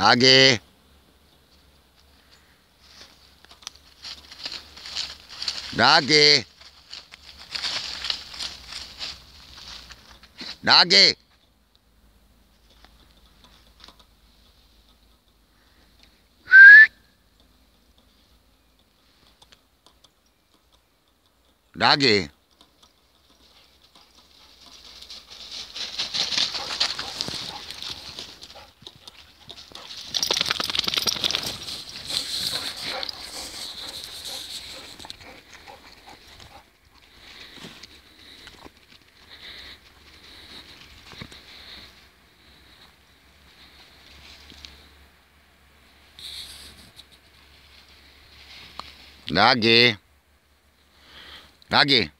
라게. 라게. 라게. 라게. Ноги. Ноги.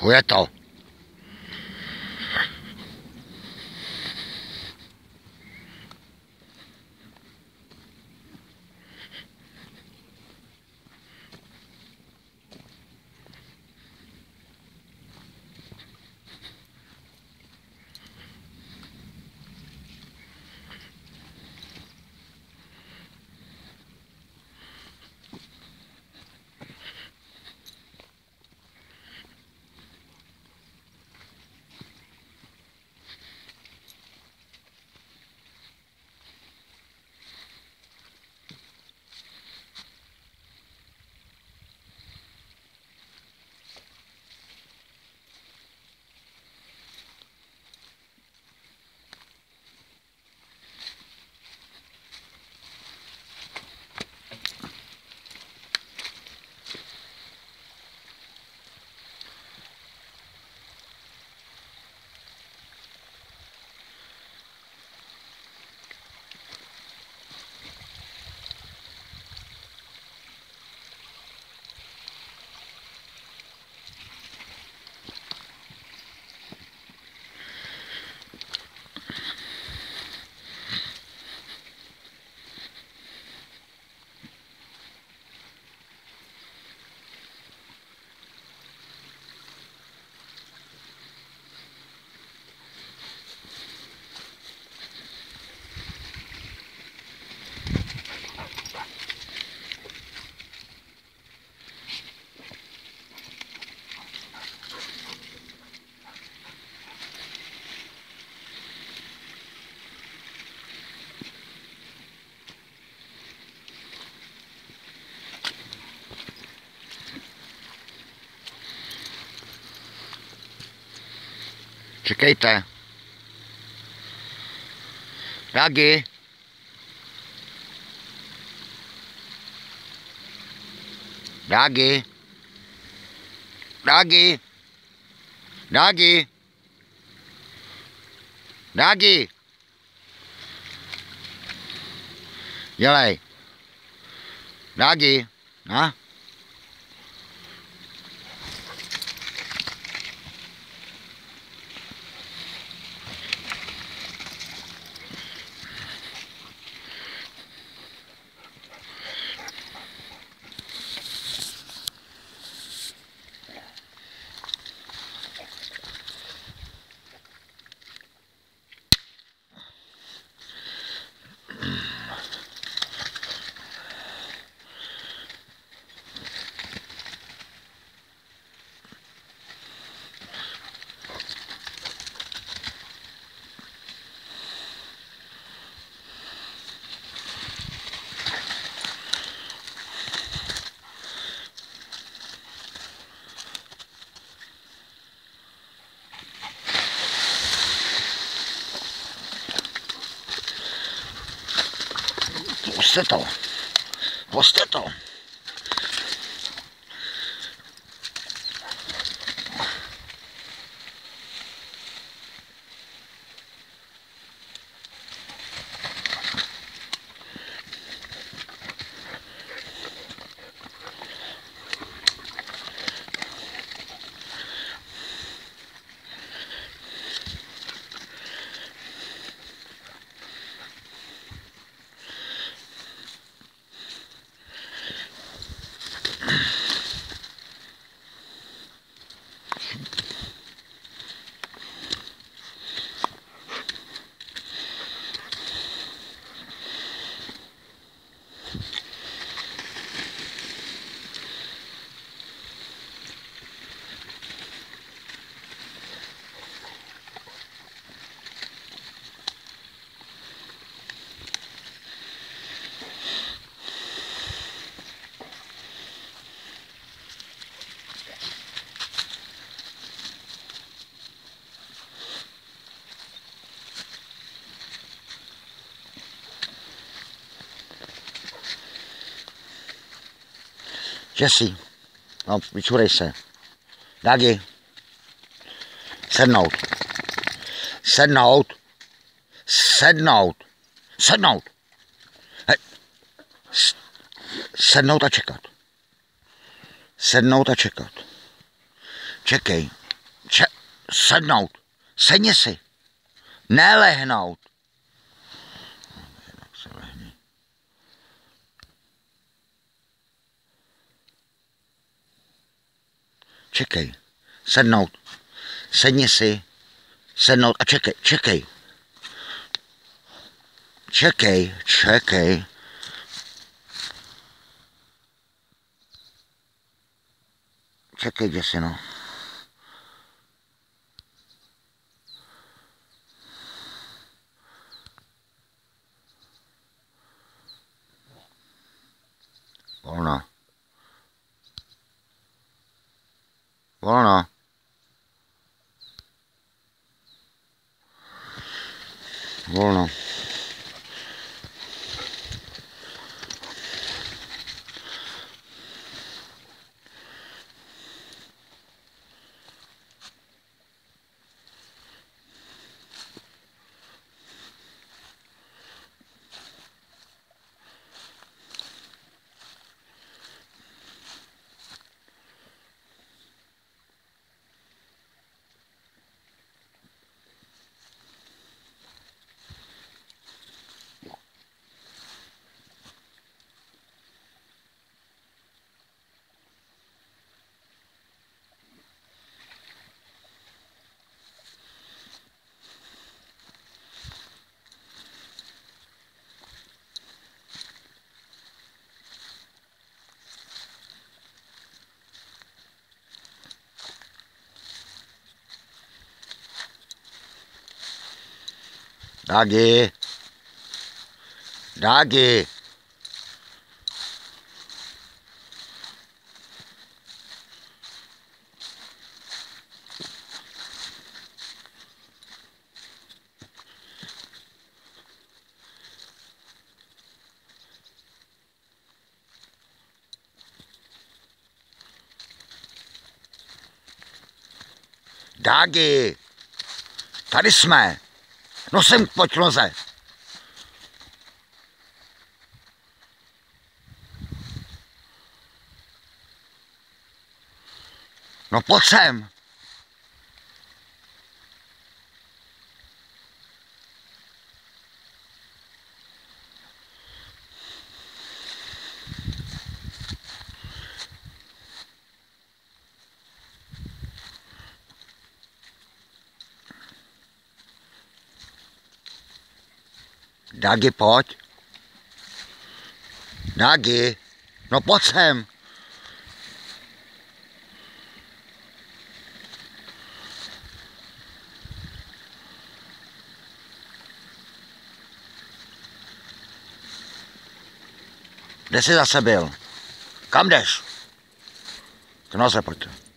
Foi a tal. cái trà ra kìa ra kìa ra kìa ra kìa ra kìa vô này ra kìa đó с этого. Вот с этого. Jesse, no, vyčurej se. Dagi. Sednout. Sednout. Sednout. Sednout. Hej. Sednout a čekat. Sednout a čekat. Čekej. Če- sednout. Sedni si. Nelehnout. Čekej. Sednout. Sedni si. Sednout a čekej. Čekej. Čekej. Čekej. Čekej, děsi, 玩了呢，了呢。Dagi. Dagi. Dagi. Tady jsme. No sem pojď loze. No pojď sem. Dagi, pojď. Dagi, no pojď sem. Kde jsi zase byl? Kam jdeš? K noze pojďte.